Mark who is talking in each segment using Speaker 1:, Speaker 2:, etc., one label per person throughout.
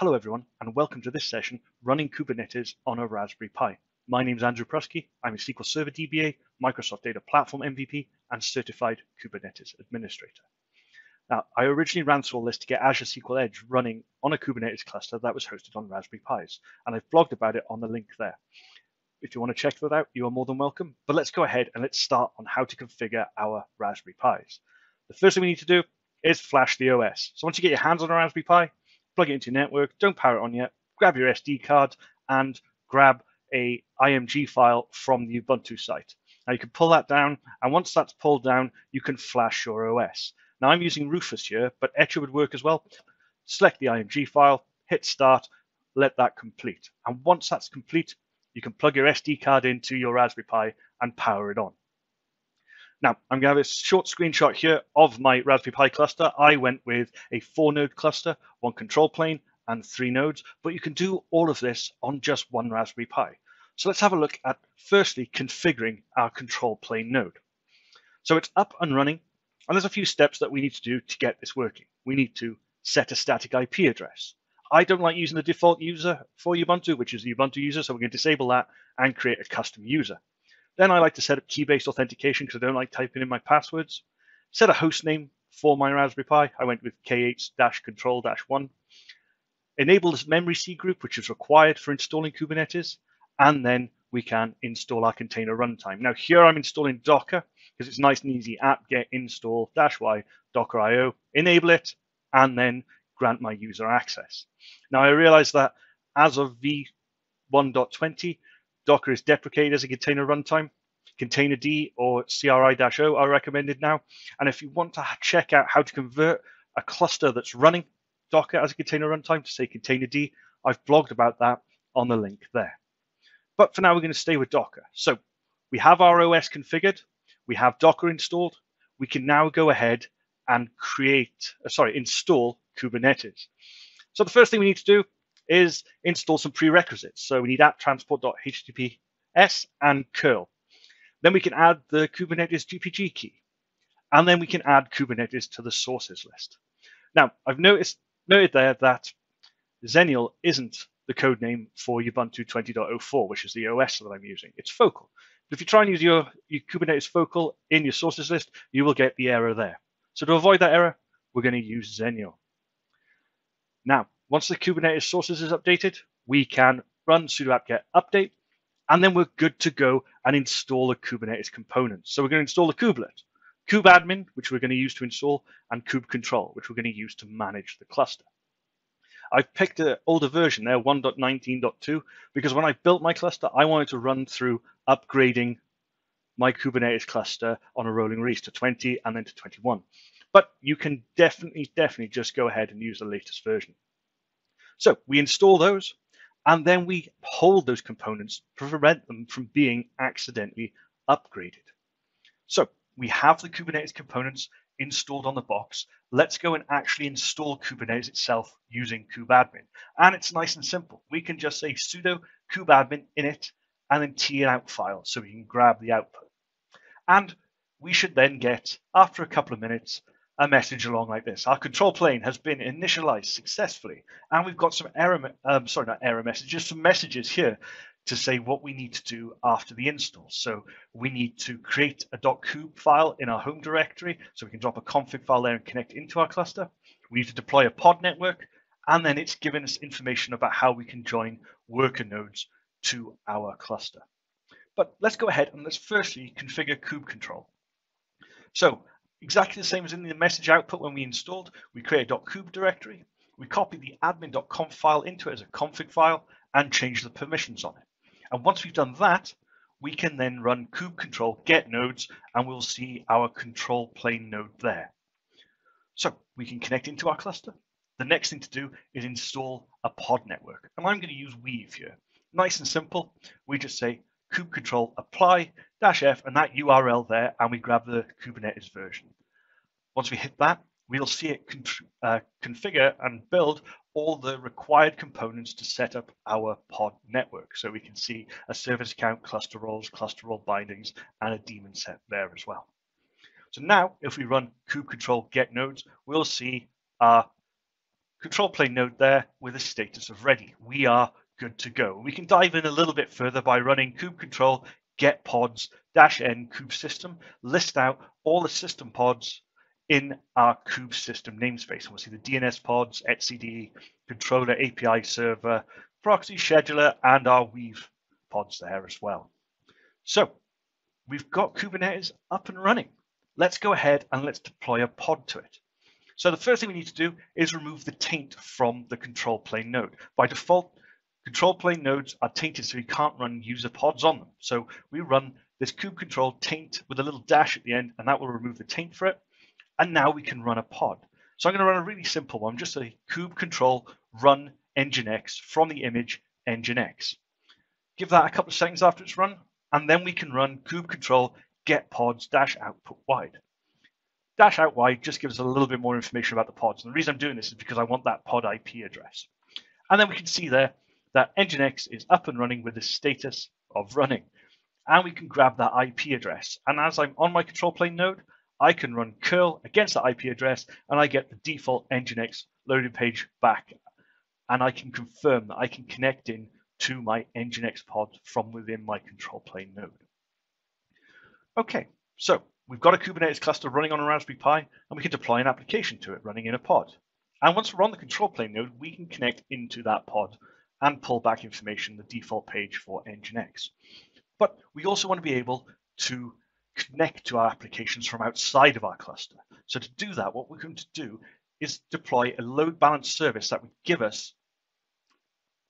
Speaker 1: Hello everyone and welcome to this session running Kubernetes on a Raspberry Pi. My name is Andrew Pruski. I'm a SQL Server DBA, Microsoft Data Platform MVP and certified Kubernetes administrator. Now, I originally ran through all this to get Azure SQL Edge running on a Kubernetes cluster that was hosted on Raspberry Pis, and I've blogged about it on the link there. If you want to check that out, you are more than welcome. But let's go ahead and let's start on how to configure our Raspberry Pis. The first thing we need to do is flash the OS. So once you get your hands on a Raspberry Pi, plug it into your network, don't power it on yet, grab your SD card and grab a IMG file from the Ubuntu site. Now you can pull that down, and once that's pulled down, you can flash your OS. Now I'm using Rufus here, but Etcher would work as well. Select the IMG file, hit start, let that complete. And once that's complete, you can plug your SD card into your Raspberry Pi and power it on. Now, I'm going to have a short screenshot here of my Raspberry Pi cluster. I went with a four node cluster, one control plane and three nodes, but you can do all of this on just one Raspberry Pi. So let's have a look at firstly configuring our control plane node. So it's up and running, and there's a few steps that we need to do to get this working. We need to set a static IP address. I don't like using the default user for Ubuntu, which is the Ubuntu user, so we're going to disable that and create a custom user. Then I like to set up key-based authentication because I don't like typing in my passwords. Set a host name for my Raspberry Pi. I went with k8-control-1. Enable this memory cgroup, which is required for installing Kubernetes. And then we can install our container runtime. Now here I'm installing Docker because it's nice and easy. apt get install dash y docker io, enable it, and then grant my user access. Now I realize that as of v1.20, Docker is deprecated as a container runtime. Containerd or CRI-O are recommended now. And if you want to check out how to convert a cluster that's running Docker as a container runtime to say Containerd, I've blogged about that on the link there. But for now, we're going to stay with Docker. So we have our OS configured. We have Docker installed. We can now go ahead and create, uh, sorry, install Kubernetes. So the first thing we need to do is install some prerequisites. So we need apt transport.https and curl. Then we can add the Kubernetes GPG key. And then we can add Kubernetes to the sources list. Now, I've noticed noted there that Xenial isn't the code name for Ubuntu 20.04, which is the OS that I'm using. It's Focal. But if you try and use your, your Kubernetes Focal in your sources list, you will get the error there. So to avoid that error, we're going to use Xenial. Now, once the Kubernetes sources is updated, we can run sudo apt-get update, and then we're good to go and install the Kubernetes components. So we're going to install the kubelet, kubeadmin, which we're going to use to install, and kubecontrol, which we're going to use to manage the cluster. I've picked an older version there, 1.19.2, because when I built my cluster, I wanted to run through upgrading my Kubernetes cluster on a rolling release to 20 and then to 21. But you can definitely, definitely just go ahead and use the latest version. So we install those and then we hold those components to prevent them from being accidentally upgraded. So we have the Kubernetes components installed on the box. Let's go and actually install Kubernetes itself using kubeadmin. And it's nice and simple. We can just say sudo kubeadmin init and then tee out file so we can grab the output. And we should then get, after a couple of minutes, a message along like this. Our control plane has been initialized successfully, and we've got some error, um, sorry, not error messages, some messages here to say what we need to do after the install. So we need to create a .kube file in our home directory, so we can drop a config file there and connect into our cluster. We need to deploy a pod network, and then it's given us information about how we can join worker nodes to our cluster. But let's go ahead and let's firstly configure kubecontrol. So Exactly the same as in the message output when we installed, we create a .kube directory, we copy the admin.conf file into it as a config file and change the permissions on it. And once we've done that, we can then run kubecontrol get nodes and we'll see our control plane node there. So we can connect into our cluster. The next thing to do is install a pod network. And I'm going to use Weave here. Nice and simple. We just say kubecontrol apply dash F and that URL there, and we grab the Kubernetes version. Once we hit that, we'll see it uh, configure and build all the required components to set up our pod network. So we can see a service account, cluster roles, cluster role bindings, and a daemon set there as well. So now if we run kubecontrol get nodes, we'll see our control plane node there with a status of ready. We are good to go. We can dive in a little bit further by running kube control get pods dash n kube system, list out all the system pods in our kube system namespace. We'll see the DNS pods, etcd, controller, API server, proxy scheduler, and our Weave pods there as well. So we've got Kubernetes up and running. Let's go ahead and let's deploy a pod to it. So the first thing we need to do is remove the taint from the control plane node. By default, control plane nodes are tainted so you can't run user pods on them. So we run this kube control taint with a little dash at the end and that will remove the taint for it. And now we can run a pod. So I'm going to run a really simple one, just a kube control run nginx from the image nginx. Give that a couple of seconds after it's run, and then we can run kube control get pods dash output wide dash out wide just gives us a little bit more information about the pods. And the reason I'm doing this is because I want that pod IP address. And then we can see there that Nginx is up and running with the status of running. And we can grab that IP address. And as I'm on my control plane node, I can run curl against that IP address and I get the default Nginx loading page back. And I can confirm that I can connect in to my Nginx pod from within my control plane node. Okay, so We've got a Kubernetes cluster running on a Raspberry Pi, and we can deploy an application to it running in a pod. And once we're on the control plane node, we can connect into that pod and pull back information, the default page for Nginx. But we also want to be able to connect to our applications from outside of our cluster. So to do that, what we're going to do is deploy a load balance service that would give us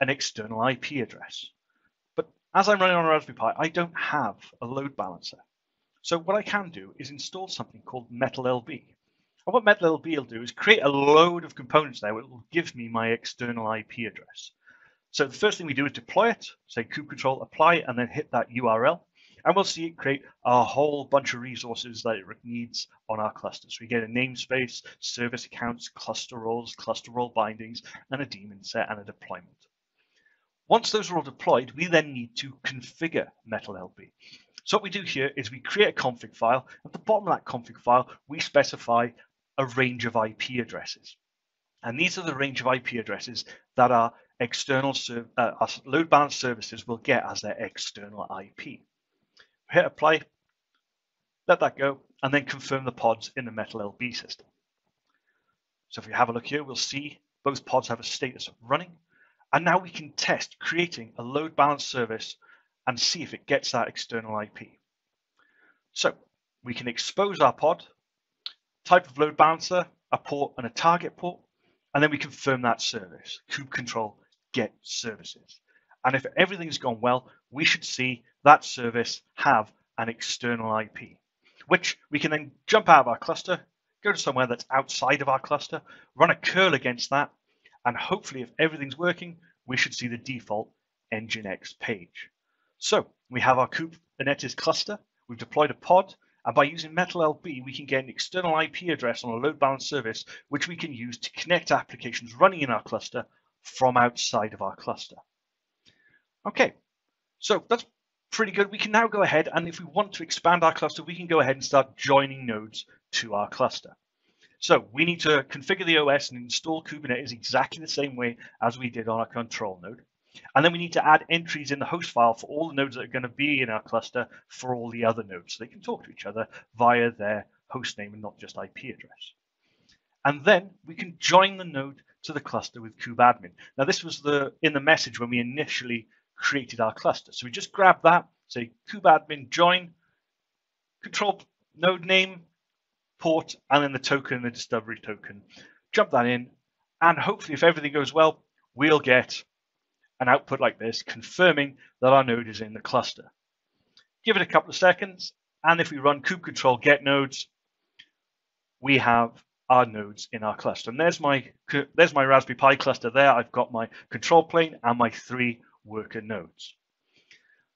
Speaker 1: an external IP address. But as I'm running on a Raspberry Pi, I don't have a load balancer. So what I can do is install something called MetalLB. And what MetalLB will do is create a load of components there that will give me my external IP address. So the first thing we do is deploy it, say kube control apply, and then hit that URL. And we'll see it create a whole bunch of resources that it needs on our cluster. So we get a namespace, service accounts, cluster roles, cluster role bindings, and a daemon set and a deployment. Once those are all deployed, we then need to configure MetalLB. So what we do here is we create a config file. At the bottom of that config file, we specify a range of IP addresses. And these are the range of IP addresses that our external uh, load balance services will get as their external IP. Hit apply, let that go, and then confirm the pods in the MetalLB system. So if we have a look here, we'll see both pods have a status of running. And now we can test creating a load balance service and see if it gets that external IP. So we can expose our pod, type of load balancer, a port and a target port, and then we confirm that service, kube control get services. And if everything's gone well, we should see that service have an external IP, which we can then jump out of our cluster, go to somewhere that's outside of our cluster, run a curl against that, and hopefully if everything's working, we should see the default Nginx page. So we have our Kubernetes cluster, we've deployed a pod, and by using MetalLB, we can get an external IP address on a load balance service, which we can use to connect applications running in our cluster from outside of our cluster. Okay, so that's pretty good. We can now go ahead and if we want to expand our cluster, we can go ahead and start joining nodes to our cluster. So we need to configure the OS and install Kubernetes exactly the same way as we did on our control node. And then we need to add entries in the host file for all the nodes that are going to be in our cluster for all the other nodes so they can talk to each other via their host name and not just IP address. And then we can join the node to the cluster with kubeadmin. Now this was the in the message when we initially created our cluster. So we just grab that, say kubeadmin join, control node name, port, and then the token, the discovery token. Jump that in, and hopefully if everything goes well, we'll get an output like this, confirming that our node is in the cluster. Give it a couple of seconds, and if we run kube control get nodes, we have our nodes in our cluster. And there's my there's my Raspberry Pi cluster there. I've got my control plane and my three worker nodes.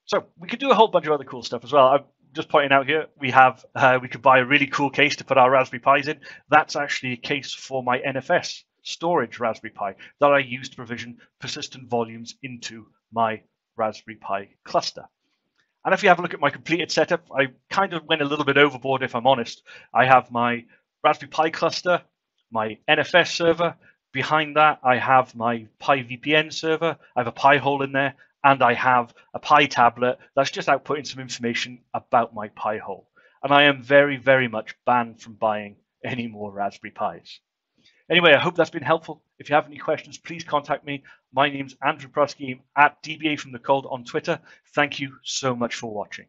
Speaker 1: So we could do a whole bunch of other cool stuff as well. I'm just pointing out here, we have uh, we could buy a really cool case to put our Raspberry Pis in. That's actually a case for my NFS storage Raspberry Pi that I use to provision persistent volumes into my Raspberry Pi cluster. And if you have a look at my completed setup, I kind of went a little bit overboard if I'm honest. I have my Raspberry Pi cluster, my NFS server, Behind that, I have my Pi VPN server. I have a Pi hole in there, and I have a Pi tablet that's just outputting some information about my Pi hole. And I am very, very much banned from buying any more Raspberry Pis. Anyway, I hope that's been helpful. If you have any questions, please contact me. My name's Andrew Pruski at DBA from the Cold on Twitter. Thank you so much for watching.